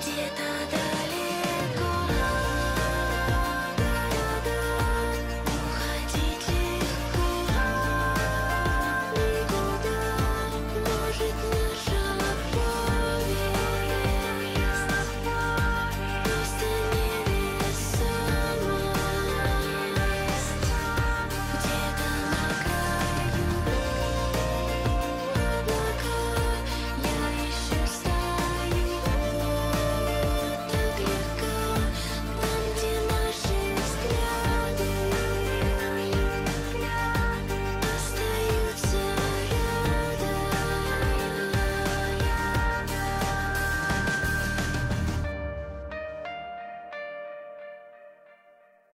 Где-то